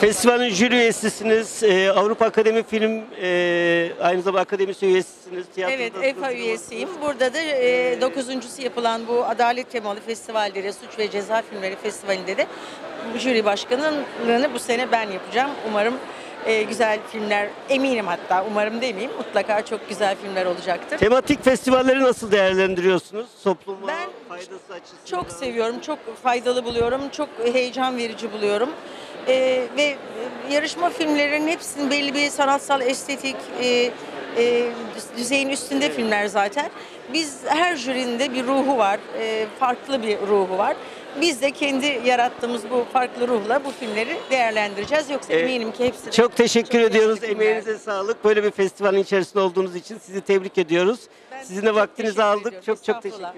Festivalin jüri üyesisiniz. Ee, Avrupa Akademi Film e, aynı zamanda akademisi üyesisiniz. Evet, EFA üyesiyim. Burada da e, dokuzuncusu yapılan bu Adalet Temalı Festivalleri, Suç ve Ceza Filmleri Festivali'nde de jüri başkanlığını bu sene ben yapacağım. Umarım e, güzel filmler, eminim hatta, umarım demeyeyim, mutlaka çok güzel filmler olacaktır. Tematik festivalleri nasıl değerlendiriyorsunuz? Topluma Ben faydası açısından. Çok seviyorum, çok faydalı buluyorum, çok heyecan verici buluyorum. Ee, ve e, yarışma filmlerinin hepsinin belli bir sanatsal, estetik e, e, düzeyin üstünde filmler zaten. Biz her jürinde bir ruhu var, e, farklı bir ruhu var. Biz de kendi yarattığımız bu farklı ruhla bu filmleri değerlendireceğiz. Yoksa Evet. eminim ki hepsi Çok teşekkür çok ediyoruz. filmler. Emeğinize sağlık. Böyle bir festivalin içerisinde olduğunuz için sizi tebrik ediyoruz. Ben Sizin de vaktinizi aldık. ediyorum. Çok çok teşekkürler.